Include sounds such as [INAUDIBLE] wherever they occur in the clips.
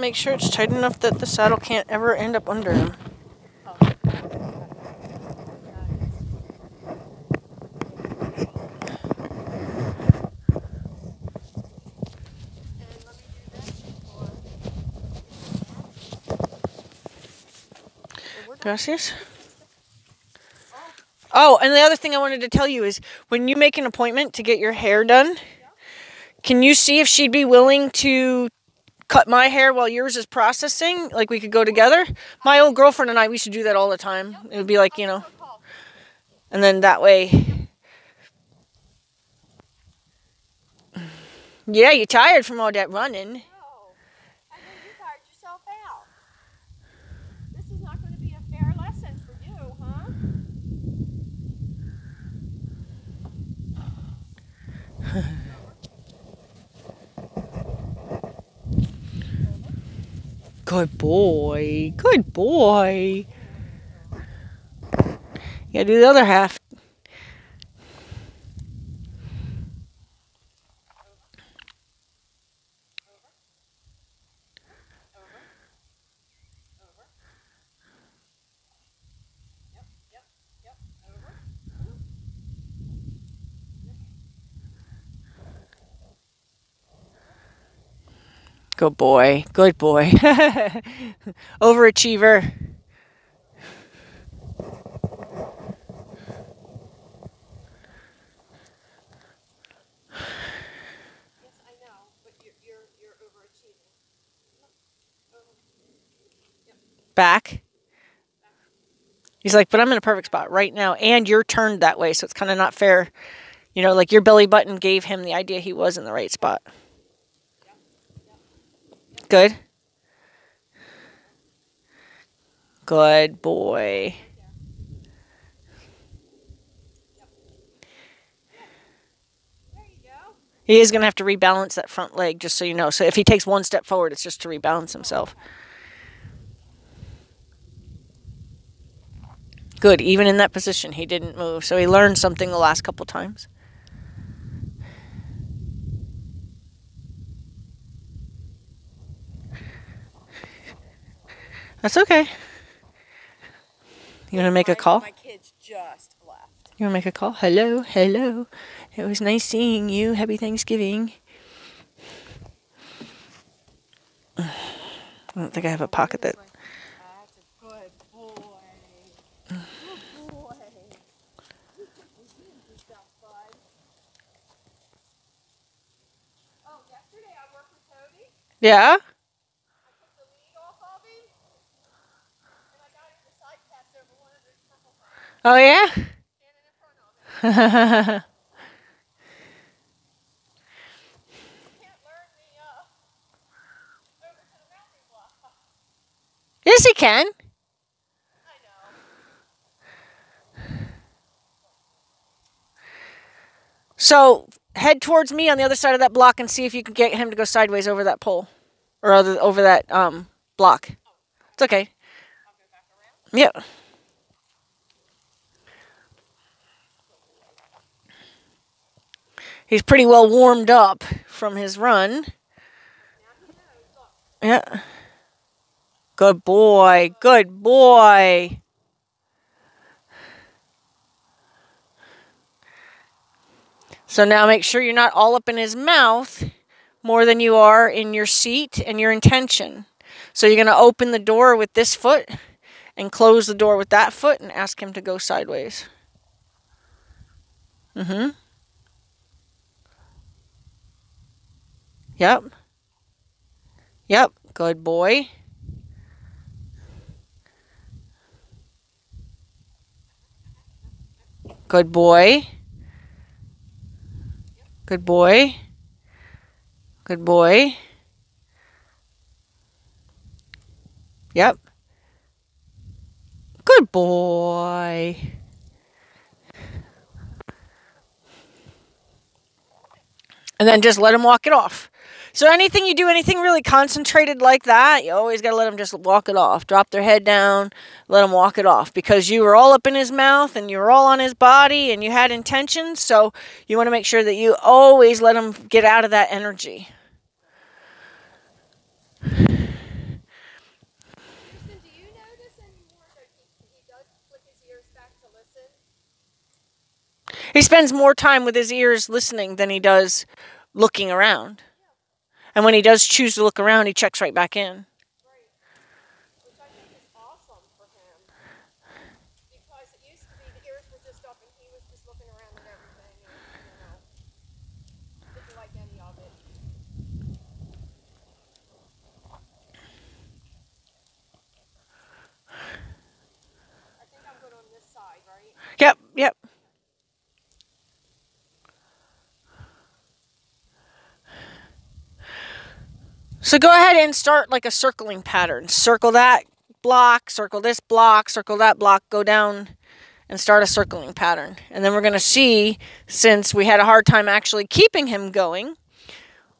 Make sure it's tight enough that the saddle can't ever end up under him. Gracias. Oh, and the other thing I wanted to tell you is when you make an appointment to get your hair done, can you see if she'd be willing to cut my hair while yours is processing? Like we could go together? My old girlfriend and I, we should do that all the time. It would be like, you know, and then that way. Yeah, you're tired from all that running. No. [LAUGHS] I know you tired yourself out. This is not going to be a fair lesson for you, huh? Good boy. Good boy. You gotta do the other half. Good boy. Good boy. [LAUGHS] Overachiever. Back. He's like, but I'm in a perfect spot right now, and you're turned that way, so it's kind of not fair. You know, like your belly button gave him the idea he was in the right spot. Good. Good boy. He is going to have to rebalance that front leg, just so you know. So if he takes one step forward, it's just to rebalance himself. Good. Even in that position, he didn't move. So he learned something the last couple times. That's okay. You want to make a call? My kids just left. You want to make a call? Hello, hello. It was nice seeing you. Happy Thanksgiving. I don't think I have a pocket that. That's a good boy. Good boy. Just outside. Oh, yesterday I worked with Toby. Yeah? I took the lead off of him. And I got him to side pass over one of the purple pines, Oh, yeah? standing in front of him. Can't learn the uh over to the mounting yeah. [LAUGHS] yes, he can. So head towards me on the other side of that block and see if you can get him to go sideways over that pole or over that um, block. It's okay. I'll go back around. Yep. He's pretty well warmed up from his run. Yeah. Good boy. Good boy. So now make sure you're not all up in his mouth more than you are in your seat and your intention. So you're going to open the door with this foot and close the door with that foot and ask him to go sideways. Mhm. Yep. Yep. Good boy. Good boy. Good boy. Good boy. Yep. Good boy. And then just let him walk it off. So anything you do, anything really concentrated like that, you always got to let them just walk it off. Drop their head down, let them walk it off because you were all up in his mouth and you were all on his body and you had intentions. So you want to make sure that you always let them get out of that energy. He spends more time with his ears listening than he does looking around. And when he does choose to look around, he checks right back in. Yep, I think is awesome for him. Because it used to be the ears were just up and he was just looking around and everything and, you know, didn't like any of it. I think I'm good on this side, right? Yep, yep. So go ahead and start like a circling pattern. Circle that block, circle this block, circle that block, go down and start a circling pattern. And then we're going to see, since we had a hard time actually keeping him going,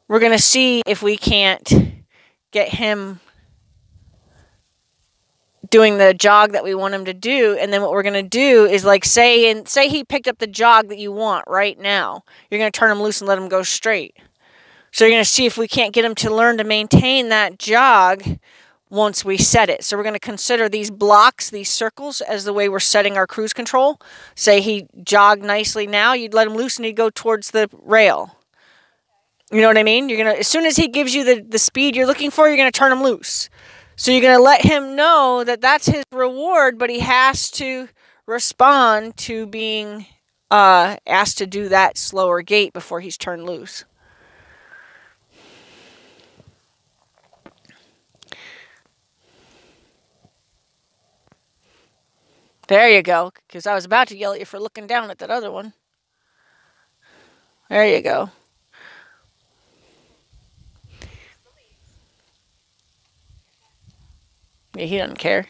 we're going to see if we can't get him doing the jog that we want him to do and then what we're going to do is like say and say he picked up the jog that you want right now you're going to turn him loose and let him go straight so you're going to see if we can't get him to learn to maintain that jog once we set it. So we're going to consider these blocks these circles as the way we're setting our cruise control. Say he jogged nicely now you'd let him loose and he'd go towards the rail. You know what i mean? You're going to as soon as he gives you the, the speed you're looking for you're going to turn him loose. So you're going to let him know that that's his reward, but he has to respond to being uh, asked to do that slower gait before he's turned loose. There you go, because I was about to yell at you for looking down at that other one. There you go. Yeah, he doesn't care.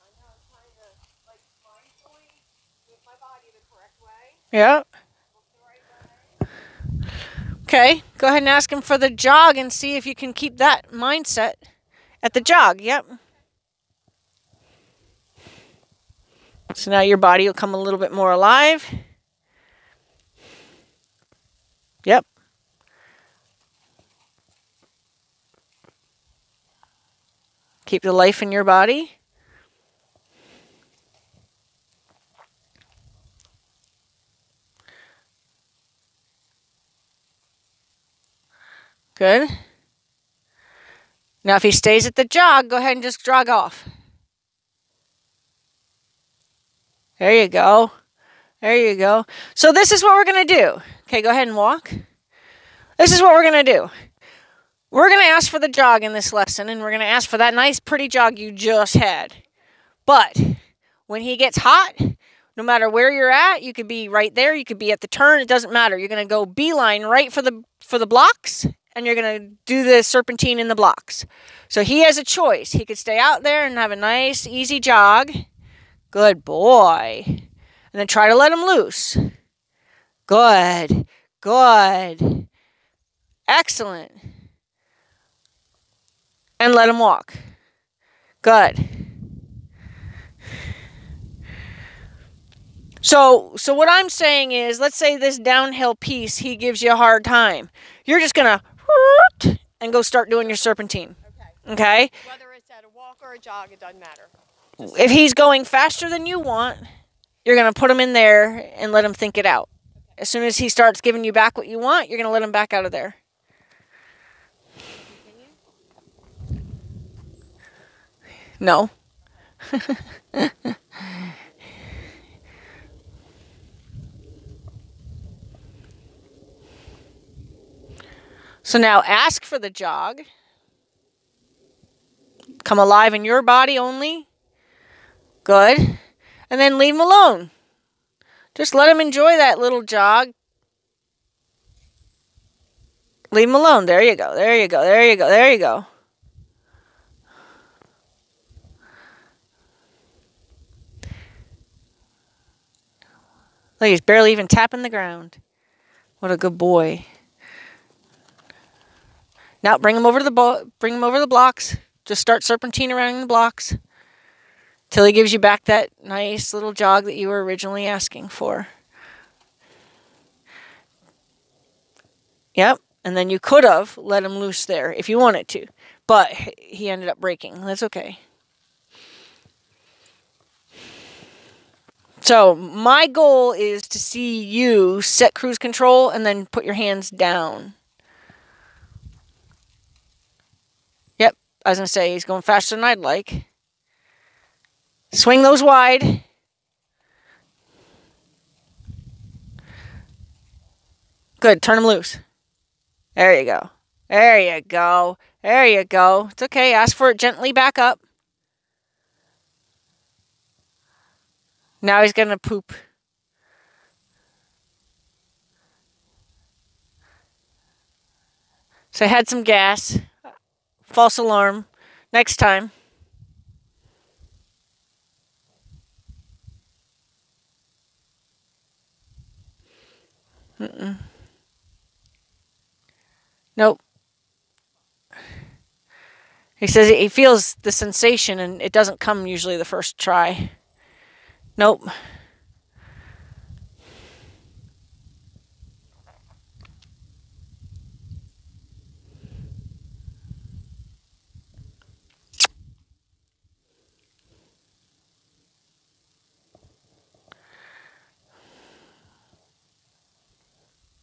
I know I'm trying to, like, mindfully move my body the correct way, Yeah. look the right way. Okay, go ahead and ask him for the jog and see if you can keep that mindset at the jog. Yep. So now your body will come a little bit more alive. Yep. Keep the life in your body. Good. Now, if he stays at the jog, go ahead and just jog off. There you go. There you go. So, this is what we're going to do. Okay, go ahead and walk. This is what we're going to do. We're going to ask for the jog in this lesson, and we're going to ask for that nice, pretty jog you just had. But when he gets hot, no matter where you're at, you could be right there, you could be at the turn, it doesn't matter. You're going to go beeline right for the for the blocks and you're going to do the serpentine in the blocks. So he has a choice. He could stay out there and have a nice easy jog. Good boy. And then try to let him loose. Good. Good. Excellent. And let him walk. Good. So, so what I'm saying is, let's say this downhill piece, he gives you a hard time. You're just gonna and go start doing your serpentine. Okay. Okay? Whether it's at a walk or a jog, it doesn't matter. If he's going faster than you want, you're gonna put him in there and let him think it out. As soon as he starts giving you back what you want, you're gonna let him back out of there. Continue. No. [LAUGHS] so now ask for the jog. Come alive in your body only. Good. And then leave him alone. Just let him enjoy that little jog. Leave him alone. There you go. There you go. There you go. There you go. Look, he's barely even tapping the ground. What a good boy. Now bring him over to the bring him over the blocks. Just start serpentine around the blocks till he gives you back that nice little jog that you were originally asking for. Yep, and then you could have let him loose there if you wanted to. but he ended up breaking. That's okay. So, my goal is to see you set cruise control and then put your hands down. Yep, I was going to say he's going faster than I'd like. Swing those wide. Good, turn them loose. There you go. There you go. There you go. It's okay. Ask for it gently back up. Now he's going to poop. So I had some gas. False alarm. Next time. Mm-mm. Nope. He says he feels the sensation and it doesn't come usually the first try. Nope.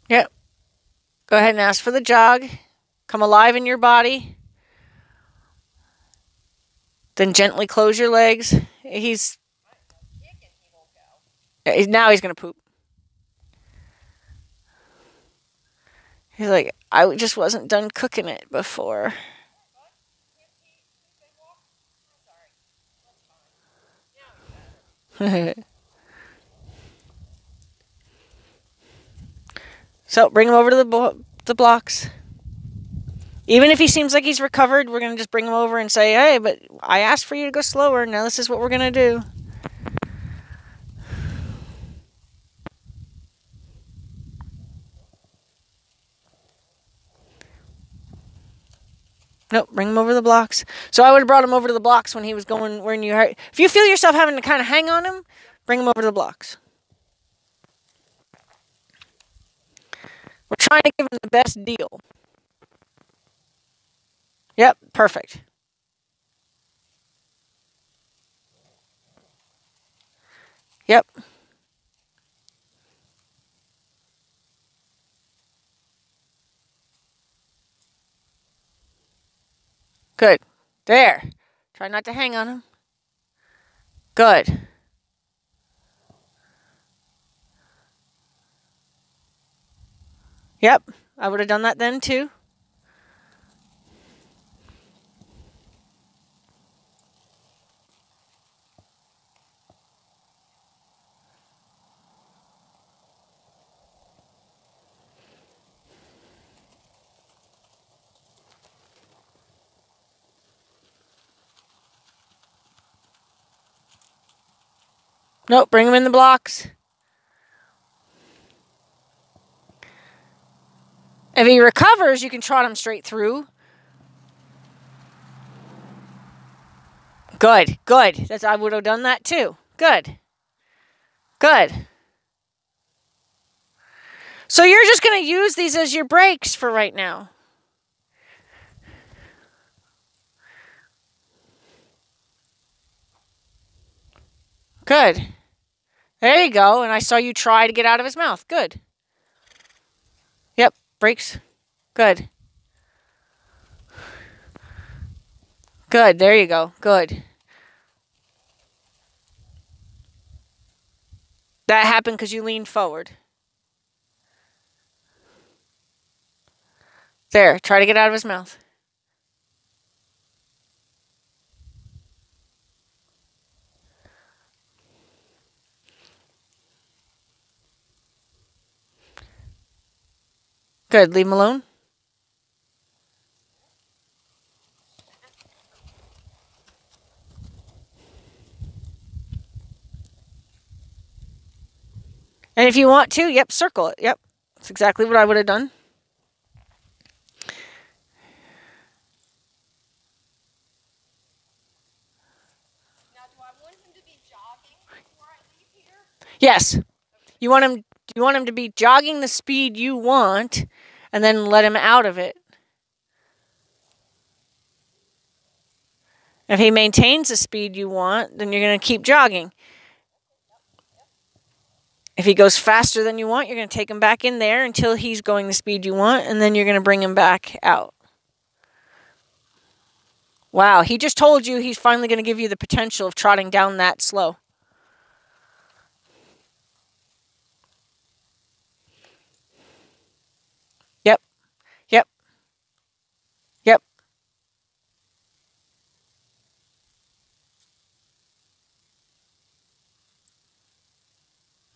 Yep. Go ahead and ask for the jog. Come alive in your body. Then gently close your legs. He's now he's gonna poop. He's like, I just wasn't done cooking it before. [LAUGHS] so bring him over to the the blocks. Even if he seems like he's recovered, we're gonna just bring him over and say, "Hey, but I asked for you to go slower. Now this is what we're gonna do." Nope, bring him over the blocks. So I would have brought him over to the blocks when he was going when you. If you feel yourself having to kind of hang on him, bring him over to the blocks. We're trying to give him the best deal. Yep, perfect. Yep. Good. There. Try not to hang on him. Good. Yep, I would have done that then too. Nope, bring them in the blocks. If he recovers, you can trot him straight through. Good, good. That's I would have done that too. Good. Good. So you're just going to use these as your brakes for right now. Good. There you go. And I saw you try to get out of his mouth. Good. Brakes. Good. Good. There you go. Good. That happened because you leaned forward. There. Try to get out of his mouth. Good. Leave him alone. And if you want to, yep, circle it. Yep. That's exactly what I would have done. Yes. You want him you want him to be jogging the speed you want and then let him out of it. If he maintains the speed you want, then you're going to keep jogging. If he goes faster than you want, you're going to take him back in there until he's going the speed you want, and then you're going to bring him back out. Wow, he just told you he's finally going to give you the potential of trotting down that slow.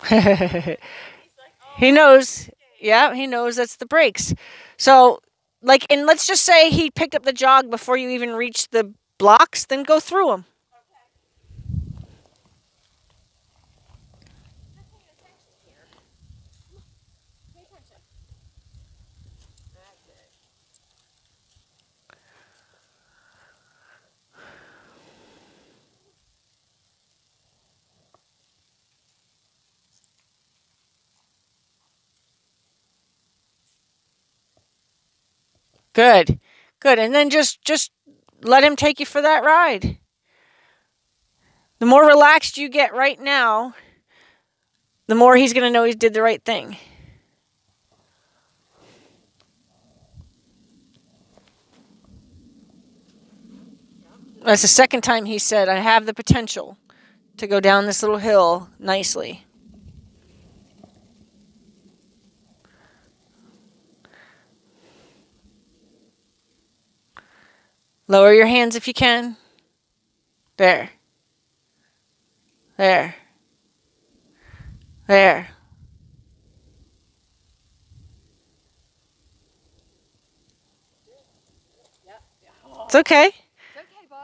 [LAUGHS] he knows. Yeah, he knows that's the brakes. So, like, and let's just say he picked up the jog before you even reached the blocks, then go through them. Not paying attention here. Pay attention. That's it. Good. Good. And then just just let him take you for that ride. The more relaxed you get right now, the more he's going to know he did the right thing. That's the second time he said, I have the potential to go down this little hill nicely. Lower your hands if you can. There. There. There. It's okay. it's okay, bud.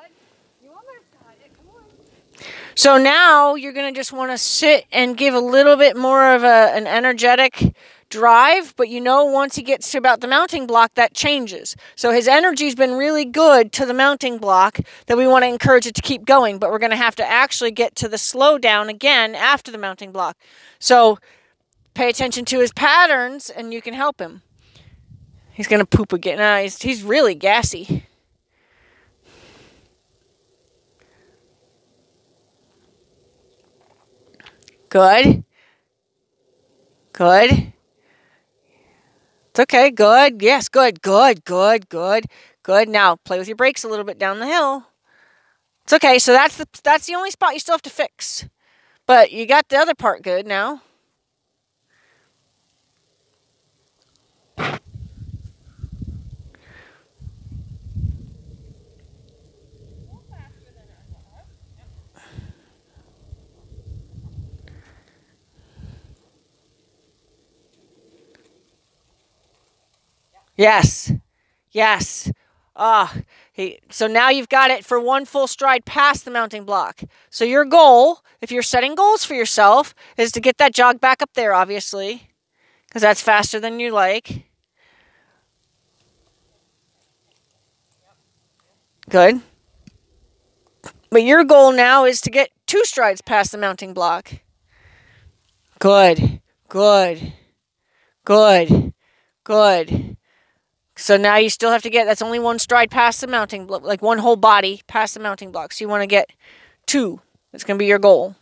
You almost got it. Come on. So now you're going to just want to sit and give a little bit more of a, an energetic drive, but you know once he gets to about the mounting block that changes. So his energy's been really good to the mounting block that we want to encourage it to keep going, but we're going to have to actually get to the slowdown again after the mounting block. So pay attention to his patterns and you can help him. He's going to poop again. Nah, he's, he's really gassy. Good. Good. It's okay. Good. Yes, good. Good. Good. Good. Good. Now play with your brakes a little bit down the hill. It's okay. So that's the that's the only spot you still have to fix. But you got the other part good now. A little faster than I thought. Yep. Yes. Yes. Ah, so now you've got it for one full stride past the mounting block. So your goal, if you're setting goals for yourself, is to get that jog back up there, obviously, because that's faster than you like. Good. But your goal now is to get two strides past the mounting block. Good. Good. Good. Good. So now you still have to get that's only one stride past the mounting block, like one whole body past the mounting block. So you want to get two. That's going to be your goal.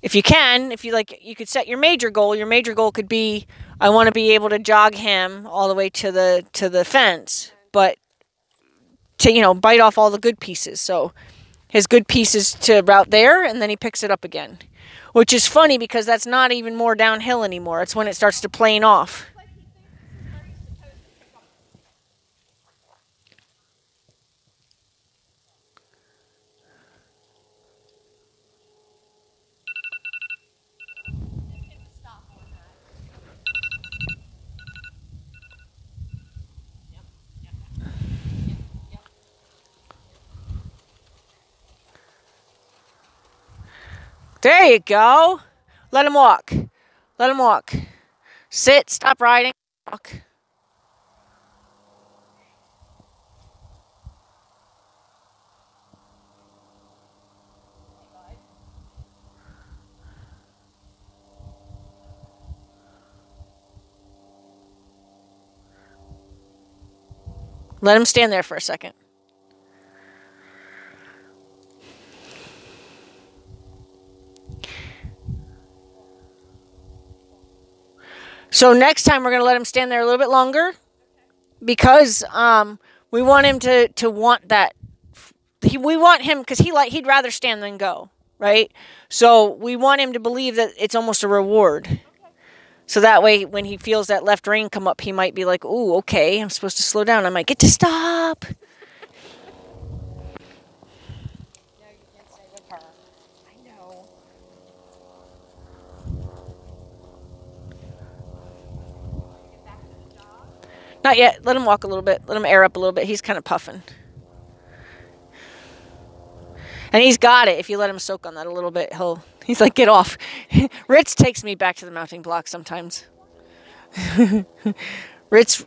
If you can, if you like, you could set your major goal. Your major goal could be, I want to be able to jog him all the way to the to the fence, but to you know bite off all the good pieces. So his good pieces to route there, and then he picks it up again, which is funny because that's not even more downhill anymore. It's when it starts to plane off. It's like he thinks this is where he's supposed to pick up. Just hit the stop on that. Yep. Yep. Yep. Yep. There you go. Let him walk. Let him walk. Sit, stop riding, walk. Let him stand there for a second. So next time we're going to let him stand there a little bit longer because um, we want him to, to want that. He, we want him because he like he'd rather stand than go, right? So we want him to believe that it's almost a reward. So that way, when he feels that left rein come up, he might be like, "Ooh, okay, I'm supposed to slow down. I might get to stop." No, you can't stay with her. I know. Get back to the dog. Not yet. Let him walk a little bit. Let him air up a little bit. He's kind of puffing. And he's got it. If you let him soak on that a little bit, he'll. He's like, get off. [LAUGHS] Ritz takes me back to the mounting block sometimes. [LAUGHS] Ritz.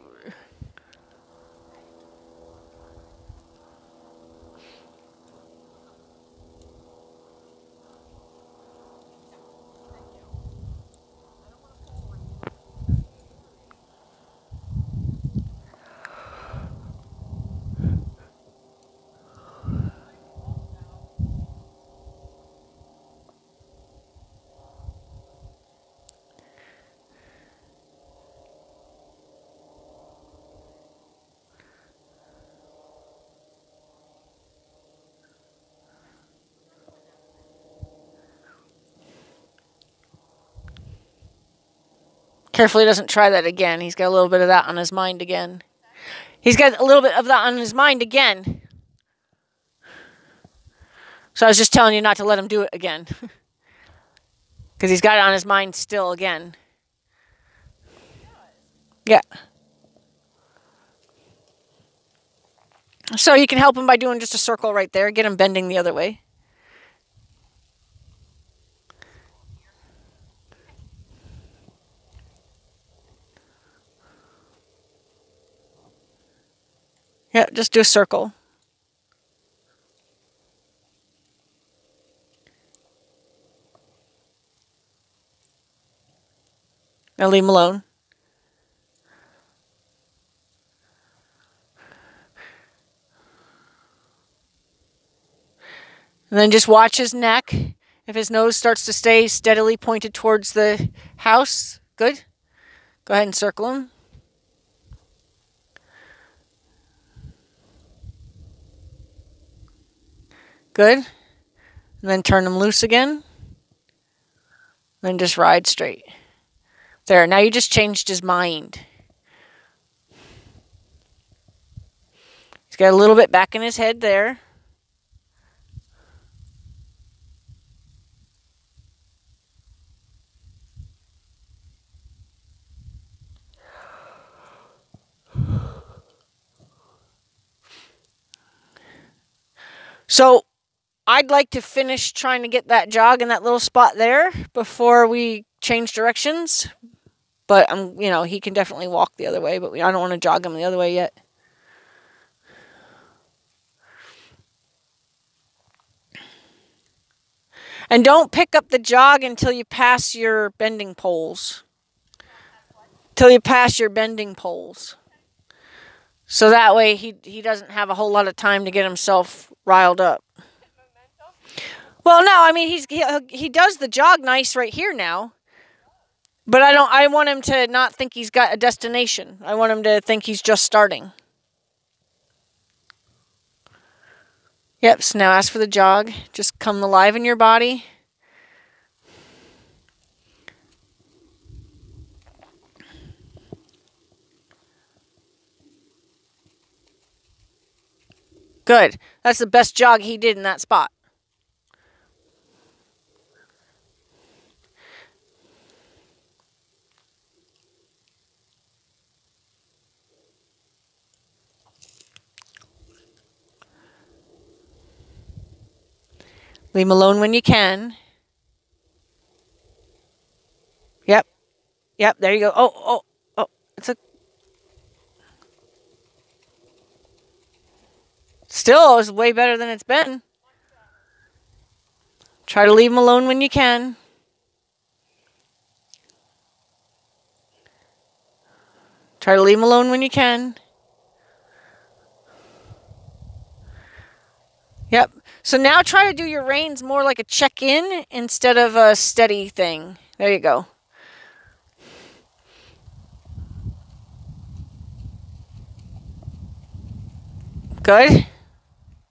Carefully doesn't try that again. He's got a little bit of that on his mind again. He's got a little bit of that on his mind again. So I was just telling you not to let him do it again. [LAUGHS] Because he's got it on his mind still again. Yeah. So you can help him by doing just a circle right there. Get him bending the other way. Yeah, just do a circle. Now leave him alone. And then just watch his neck. If his nose starts to stay steadily pointed towards the house, good. Go ahead and circle him. Good. And then turn him loose again. Then just ride straight. There, now you just changed his mind. He's got a little bit back in his head there. So I'd like to finish trying to get that jog in that little spot there before we change directions. But I'm, you know, he can definitely walk the other way, but we, I don't want to jog him the other way yet. And don't pick up the jog until you pass your bending poles. Till you pass your bending poles. So that way he he doesn't have a whole lot of time to get himself riled up. Well, no, I mean he's he, uh, he does the jog nice right here now. But I don't I want him to not think he's got a destination. I want him to think he's just starting. Yep, so now ask for the jog. Just come alive in your body. Good. That's the best jog he did in that spot. Leave him alone when you can. Yep. Yep, there you go. Oh, oh, oh. It's a Still is way better than it's been. Try to leave him alone when you can. Try to leave him alone when you can. Yep. So now try to do your reins more like a check-in instead of a steady thing. There you go. Good.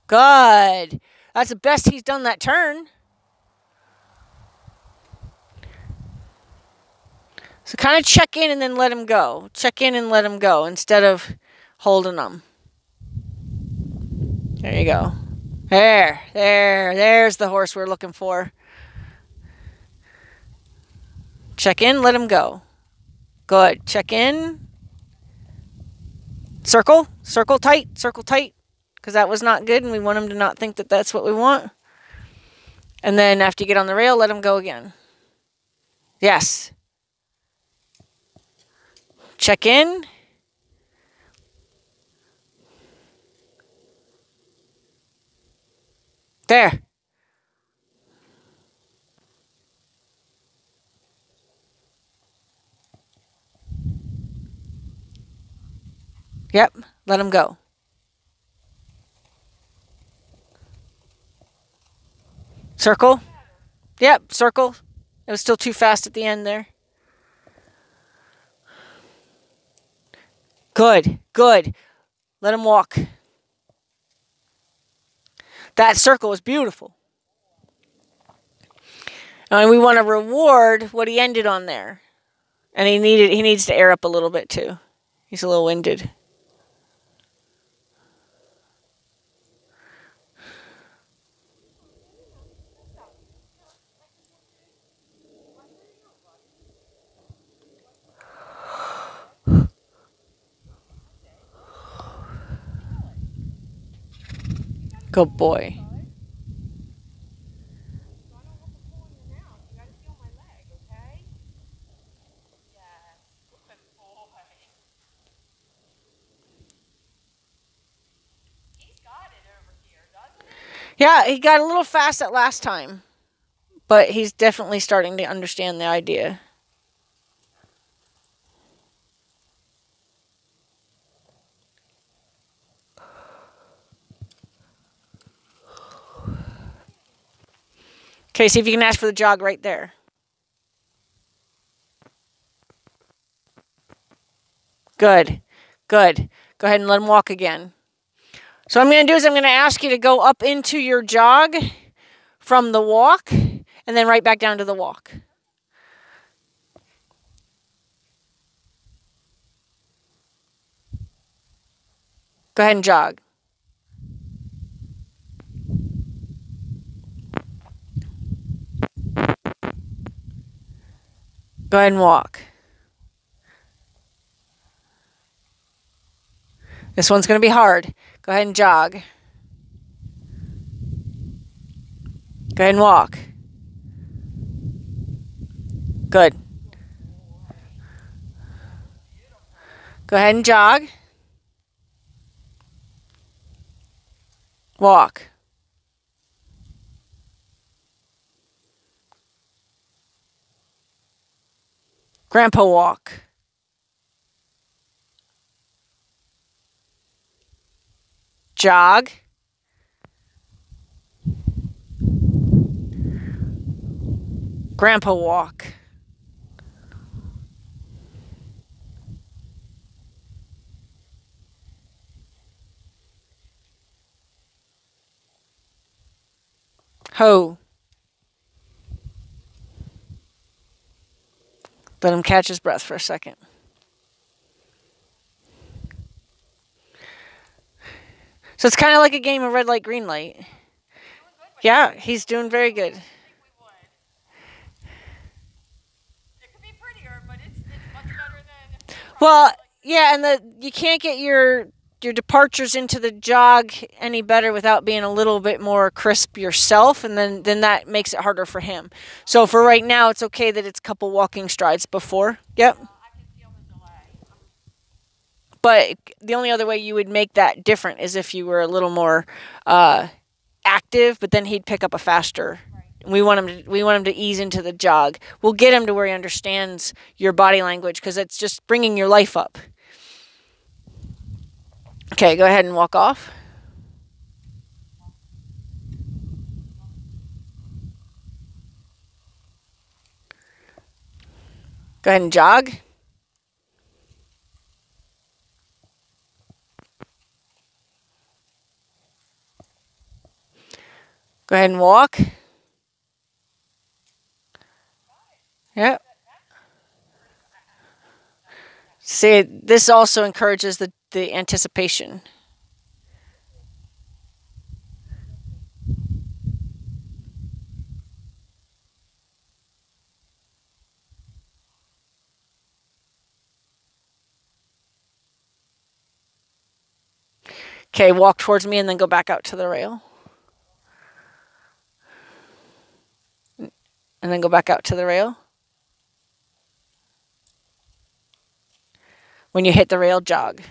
Good. That's the best he's done that turn. So kind of check in and then let him go. Check in and let him go instead of holding him. There you go. There, there, there's the horse we're looking for. Check in, let him go. Good. Check in. Circle, circle tight, circle tight, because that was not good, and we want him to not think that that's what we want. And then after you get on the rail, let him go again. Yes. Check in. There. Yep, let him go. Circle. Yep, circle. It was still too fast at the end there. Good, good. Let him walk. That circle was beautiful. And we want to reward what he ended on there. And he needed he needs to air up a little bit too. He's a little winded. Good boy. So I don't want to pull in your mouth. You gotta feel my leg, okay? Yes. Good boy. He's got it over here, doesn't he? Yeah, he got a little fast that last time, but he's definitely starting to understand the idea. Okay, see if you can ask for the jog right there. Good, good. Go ahead and let him walk again. So what I'm going to do is I'm going to ask you to go up into your jog from the walk and then right back down to the walk. Go ahead and jog. Go ahead and walk. This one's going to be hard. Go ahead and jog. Go ahead and walk. Good. Go ahead and jog. Walk. Grandpa walk. Jog. Grandpa walk. Ho. Let him catch his breath for a second. So it's kind of like a game of red light, green light. Yeah, he's doing very good. I think we would. It could be prettier, but it's, it's much better than. Well, yeah, and the you can't get your your departures into the jog any better without being a little bit more crisp yourself and then then that makes it harder for him. So for right now it's okay that it's a couple walking strides before. Yep. But the only other way you would make that different is if you were a little more uh, active, but then he'd pick up a faster. We want him to we want him to ease into the jog. We'll get him to where he understands your body language because it's just bringing your life up. Okay, go ahead and walk off. Go ahead and jog. Go ahead and walk. Yep. See, this also encourages the, the anticipation. Okay, walk towards me and then go back out to the rail. And then go back out to the rail. When you hit the rail, jog.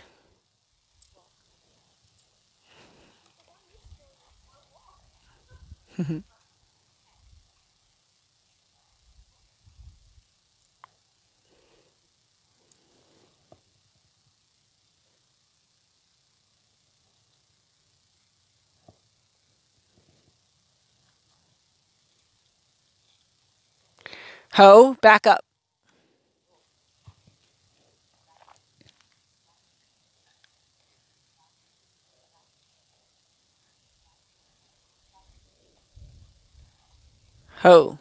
Ho, back up. Ho.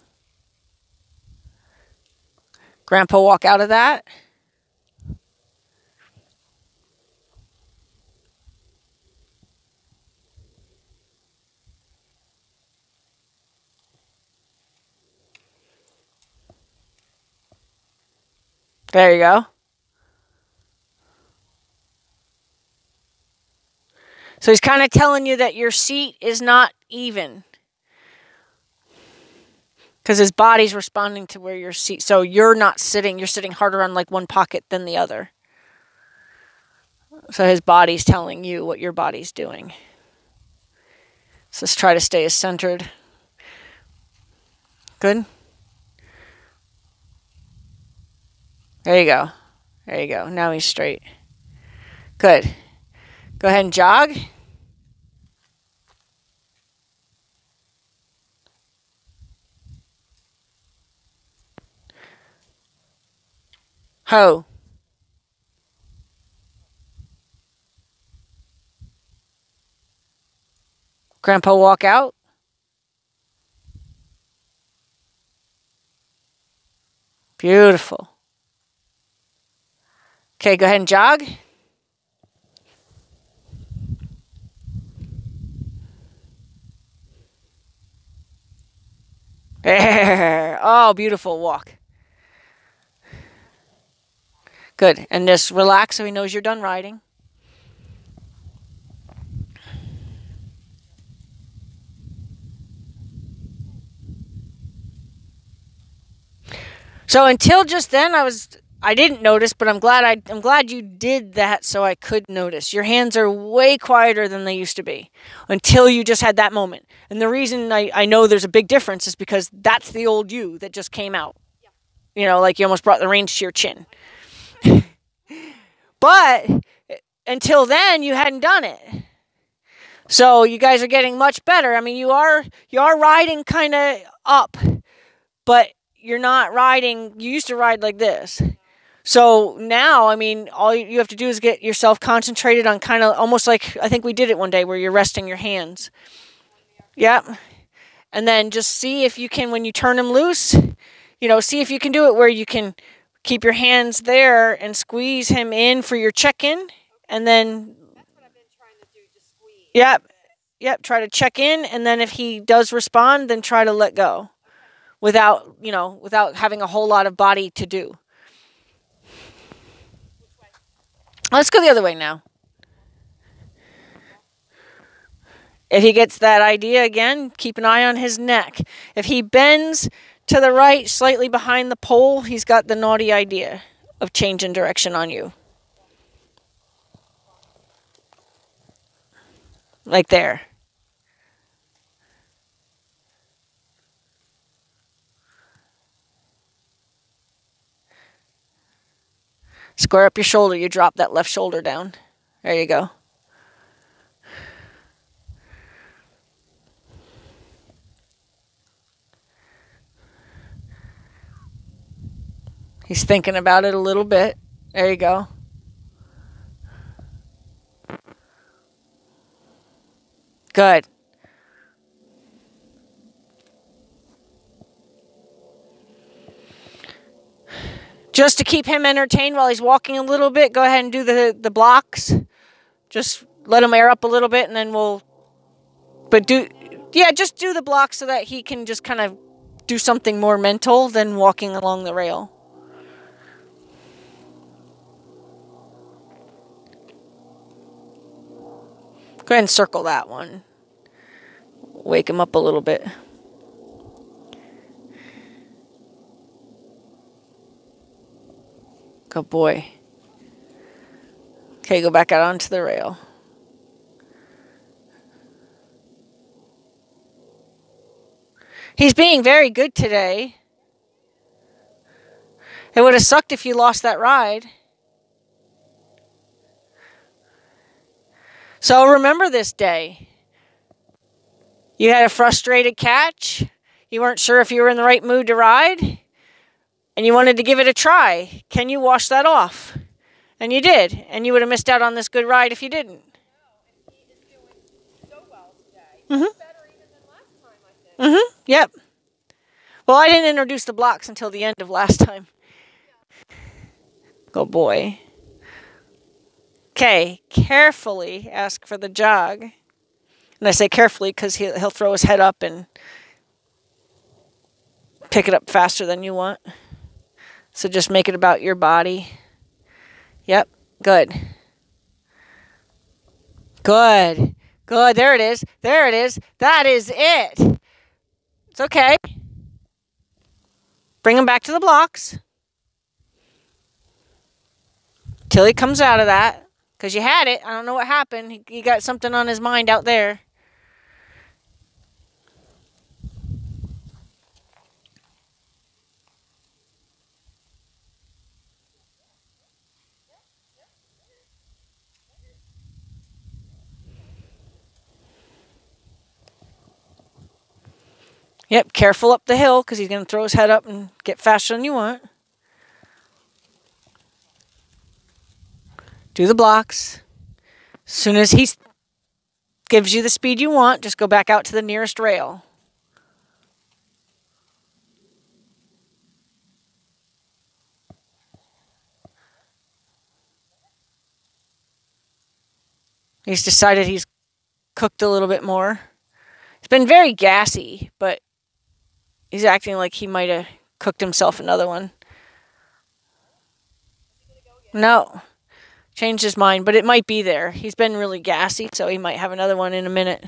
Grandpa walk out of that. There you go. So he's kind of telling you that your seat is not even. Because his body's responding to where you're seat. So you're not sitting, you're sitting harder on like one pocket than the other. So his body's telling you what your body's doing. So let's try to stay as centered. Good. There you go. There you go. Now he's straight. Good. Go ahead and jog. Ho. Grandpa walk out. Beautiful. Okay, go ahead and jog. [LAUGHS] Oh, beautiful walk. Good. And just relax so he knows you're done riding. So until just then, I was I didn't notice, but I'm glad I I'm glad you did that so I could notice. Your hands are way quieter than they used to be until you just had that moment. And the reason I, I know there's a big difference is because that's the old you that just came out. You know, like you almost brought the reins to your chin. But until then you hadn't done it. So you guys are getting much better. I mean, you are you are riding kind of up, but you're not riding. You used to ride like this. So now, I mean, all you have to do is get yourself concentrated on kind of almost like I think we did it one day where you're resting your hands. Yep. And then just see if you can, when you turn them loose, you know, see if you can do it where you can keep your hands there and squeeze him in for your check in. And then, that's what I've been trying to do, just squeeze. yep. Yep. Try to check in. And then if he does respond, then try to let go without, you know, without having a whole lot of body to do. Let's go the other way now. If he gets that idea again, keep an eye on his neck. If he bends to the right, slightly behind the pole, he's got the naughty idea of changing direction on you. Like there. Square up your shoulder. You drop that left shoulder down. There you go. He's thinking about it a little bit. There you go. Good. Just to keep him entertained while he's walking a little bit, go ahead and do the, the blocks. Just let him air up a little bit and then we'll but do yeah, just do the blocks so that he can just kind of do something more mental than walking along the rail. Go ahead and circle that one. Wake him up a little bit. Good boy. Okay, go back out onto the rail. He's being very good today. It would have sucked if you lost that ride. So remember this day. You had a frustrated catch. You weren't sure if you were in the right mood to ride. And you wanted to give it a try. Can you wash that off? And you did. And you would have missed out on this good ride if you didn't. And he is doing so well today. Mhm. Better even than last time, Mm-hmm. Yep. Well, I didn't introduce the blocks until the end of last time. Go boy. Okay, carefully ask for the jog. And I say carefully because he'll, he'll throw his head up and pick it up faster than you want. So just make it about your body. Yep, good. Good. Good. There it is. There it is. That is it. It's okay. Bring him back to the blocks. Till he comes out of that. Because you had it. I don't know what happened. He, he got something on his mind out there. Yep, careful up the hill because he's going to throw his head up and get faster than you want. Do the blocks. As soon as he gives you the speed you want, just go back out to the nearest rail. He's decided he's cooked a little bit more. It's been very gassy, but he's acting like he might have cooked himself another one. No. Changed his mind, but it might be there. He's been really gassy, so he might have another one in a minute.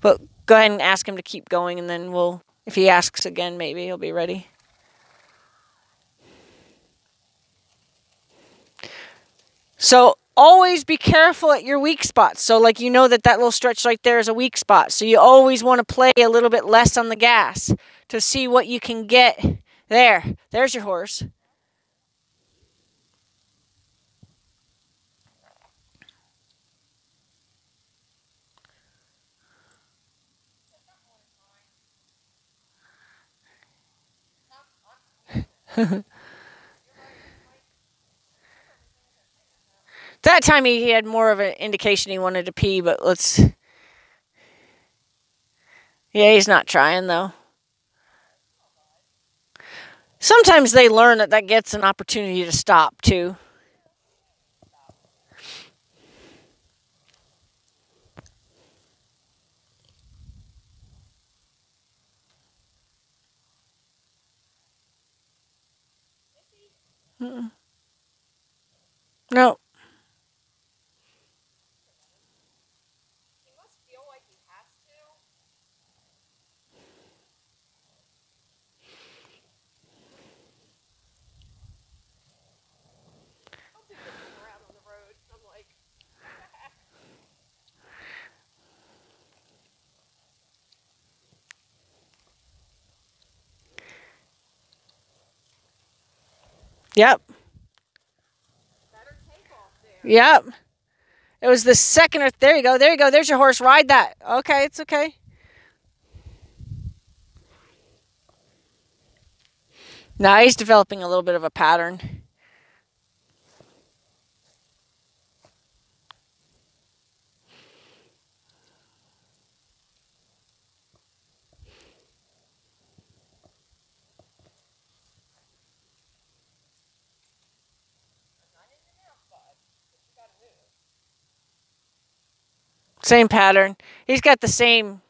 But go ahead and ask him to keep going, and then we'll, if he asks again, maybe he'll be ready. So always be careful at your weak spots. So, like, you know that that little stretch right there is a weak spot. So, you always want to play a little bit less on the gas to see what you can get there. There's your horse. [LAUGHS] That time he, had more of an indication he wanted to pee, but let's. Yeah, he's not trying though. Sometimes they learn that that gets an opportunity to stop too. Mm-mm. No. He must feel like he has to. I'll do this when we're out on the road. I'm like, Yep. Yep. It was the second or there you go. There you go. There's your horse. Ride that. Okay, it's okay. Now he's developing a little bit of a pattern. Same pattern. He's got the same.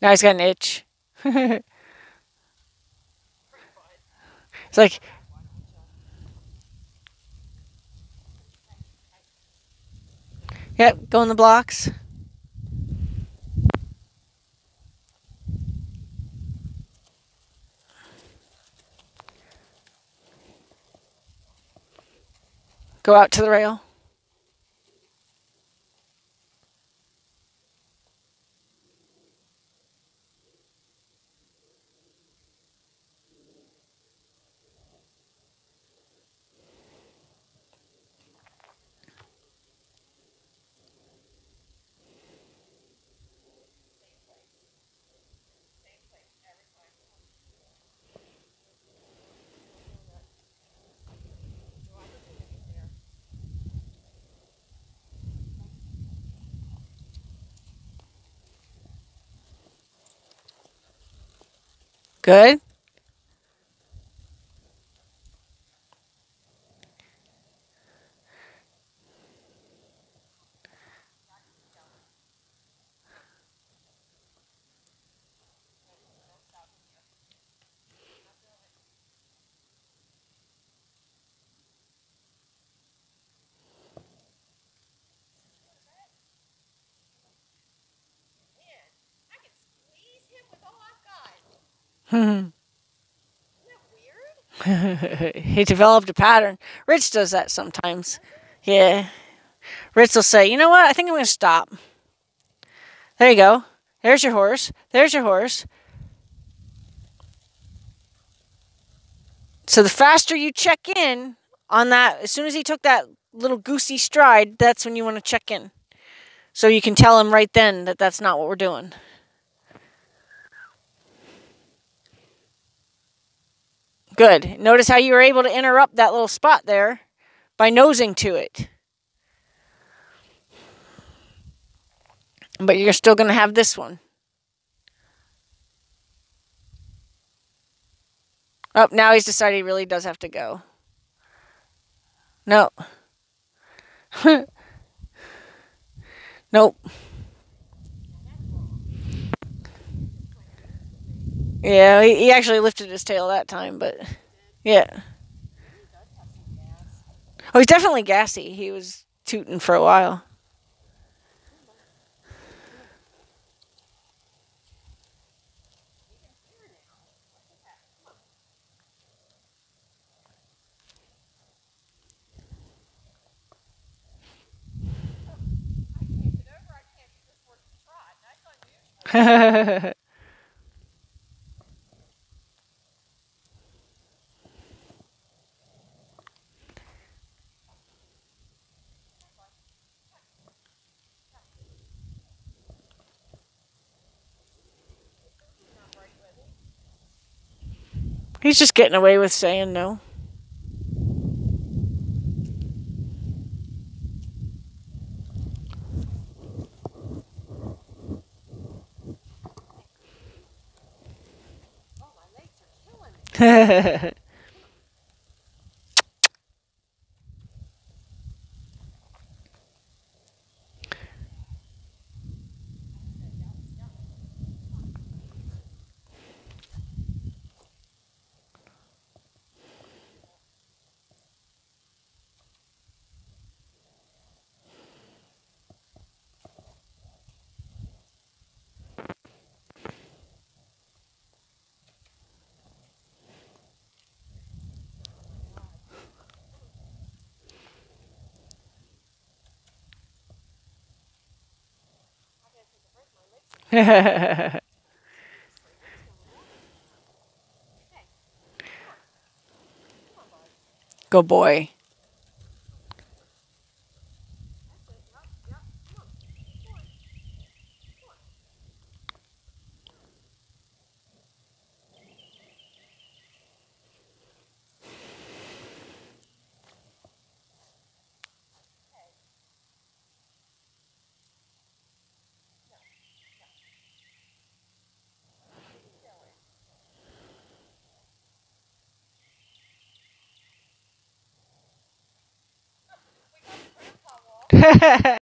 Now he's got an itch. [LAUGHS] it's like Yep, go in the blocks. Go out to the rail. Good. Man, I can squeeze him with all I've got. Isn't that weird? [LAUGHS] he developed a pattern. Rich does that sometimes. Yeah. Rich will say, you know what? I think I'm going to stop. There you go. There's your horse. There's your horse. So the faster you check in on that, as soon as he took that little goosey stride, that's when you want to check in. So you can tell him right then that that's not what we're doing. Good. Notice how you were able to interrupt that little spot there by nosing to it. But you're still going to have this one. Oh, now he's decided he really does have to go. No. [LAUGHS] nope. Yeah, he, he actually lifted his tail that time, but yeah. Oh, he's definitely gassy. He was tooting for a while. [LAUGHS] I can't get over. I can't get this horse to trot. That's unusual. Not right with him. He's just getting away with saying no. Oh, [LAUGHS] my legs are killing me. I gotta take a break. My legs Come on, bud. Go boy.